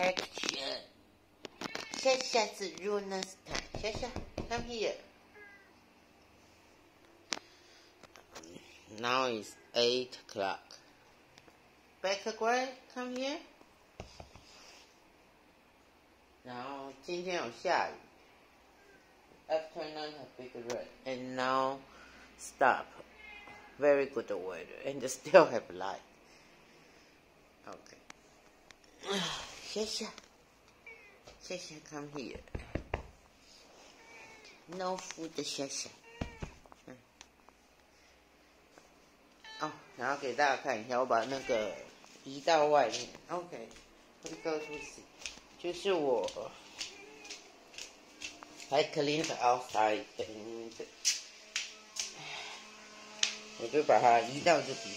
picture. Shasha's Runes time. Shasha, come here. Now it's 8 o'clock. Becca Gray, come here. Now, today 然后今天有下雨。Afternoon a big rain. And now stop. Very good weather. And still have light. Okay. 谢谢。谢谢 come here. No food 谢谢。嗯。哦，然后给大家看一下，我把那个移到外面。OK。We go to 就是我还 clean outside，我就把它移到这边，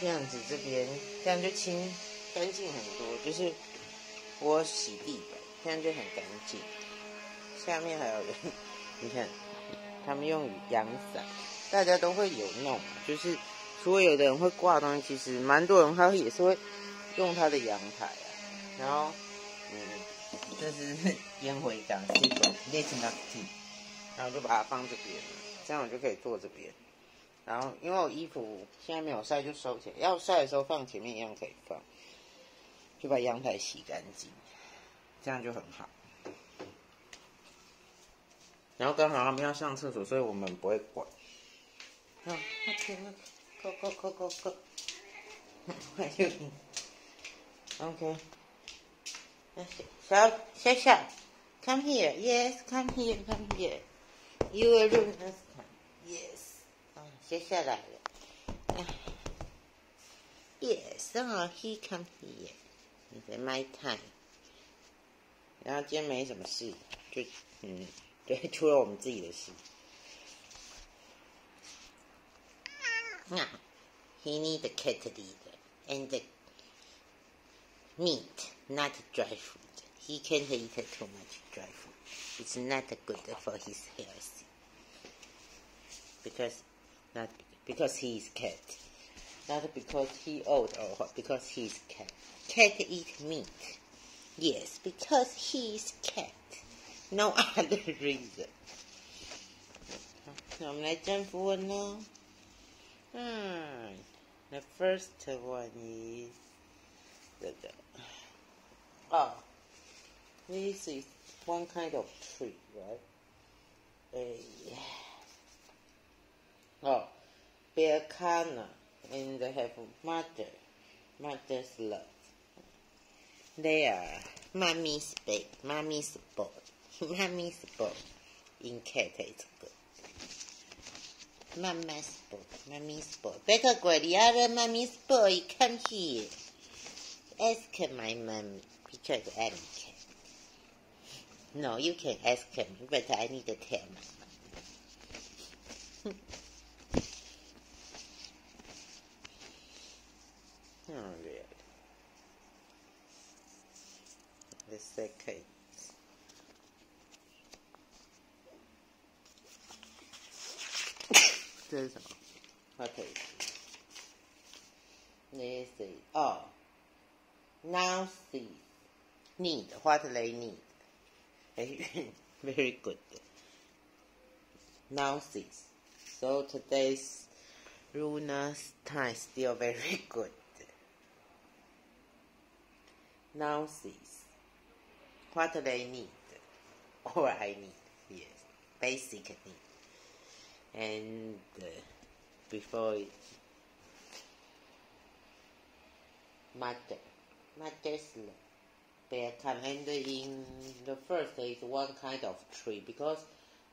这样子这边这样就清干净很多。就是我洗地板，现在就很干净。下面还有人，你看，他们用雨阳伞，大家都会有弄，就是除了有的人会挂东西，其实蛮多人他也是会用他的阳台啊，然后。嗯，这是烟灰缸 c i g a r e t not tea，然后就把它放这边，这样我就可以坐这边。然后因为我衣服现在没有晒，就收起来。要晒的时候放前面一样可以放，就把阳台洗干净，这样就很好。然后刚好他们要上厕所，所以我们不会管。好，OK，Go Go Go Go Go，快去，OK。小小小，come here. Yes, come here, come here. You are room this time. Yes. 啊，小小来了。Yes, oh, he come here. It's my time. 然后今天没什么事，就嗯，对，除了我们自己的事。那，he need the cat leader and the meat, not dry food. He can't eat too much dry food. It's not good for his health. Because not because he is cat. Not because he old or what, because he is cat. cat eat meat. Yes, because he's cat. No other reason. I'm not jumping forward now. Hmm. The first one is the, oh, this is one kind of tree, right? Uh, oh, Berkana, and they have mother, mother's love. They are mommy's baby, mommy's boy, mommy's boy. In cat, it's good. Mama's boy, mommy's go the other mommy's boy, come here. Ask my mom because I'm cat. No, you can ask him, but I need to tell my mom. oh, really? The second. this is okay. Let's see. Oh. Now see. Need. What they need. Very good. Nauthiz. So today's Runes time still very good. Nauthiz. What do they need. Or I need. Yes. Basic need. And uh, before it, matter majestic bear and in the first is one kind of tree because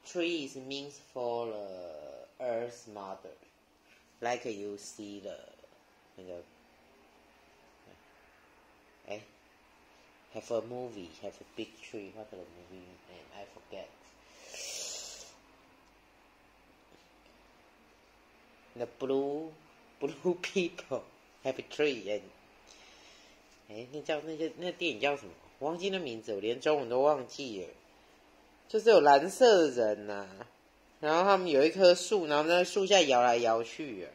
tree is means for the earth mother like you see the know eh have a movie have a big tree what the movie? And I forget the blue blue people have a tree and 哎，那叫那些那电影叫什么？忘记那名字，我连中文都忘记了。就是有蓝色的人呐，然后他们有一棵树，然后在树下摇来摇去。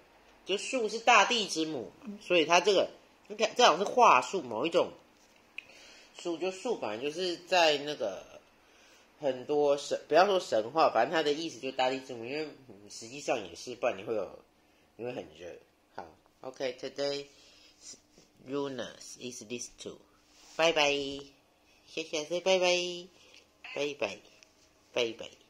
就树是大地之母，所以它这个你看，这好像是桦树，某一种树就树反正就是在那个很多神，不要说神话，反正它的意思就大地之母，因为实际上也是，不然你会有，你会很热。好，OK，today Lunas is this too，拜拜，谢谢，say 拜拜，拜拜，拜拜。